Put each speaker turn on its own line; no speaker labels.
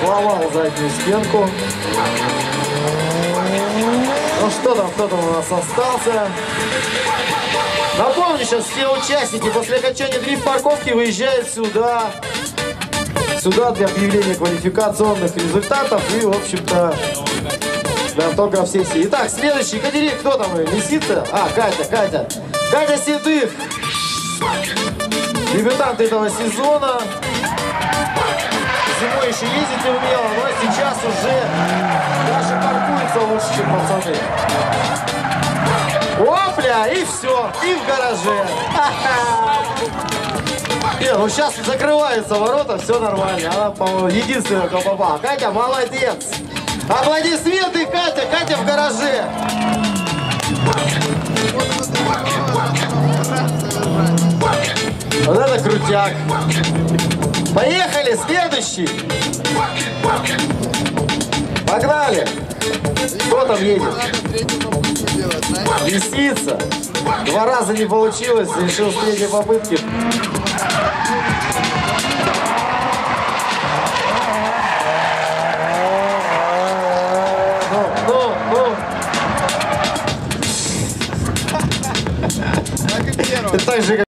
Сломал заднюю стенку. Ну что там, кто там у нас остался? Напомню сейчас, все участники после окончания дрифт-парковки выезжают сюда. Сюда для объявления квалификационных результатов и, в общем-то, для автограф сессии. Итак, следующий. Екатерина, кто там? Лисица? А, Катя, Катя. Катя Седых. Дебютант этого сезона. Еще ездить не умела, но сейчас уже даже паркуется лучше, чем пацаны. Опля, и все, и в гараже. Не, ну сейчас закрываются ворота, все нормально. Она, по-моему, единственная, попала. Катя, молодец. Аплодисменты, Катя, Катя в гараже. Вот это крутяк. Поехали, следующий. Погнали. Кто там едет? Лисица. Два раза не получилось, решил с третьей попытки. Ну, ну, ну. Так же, как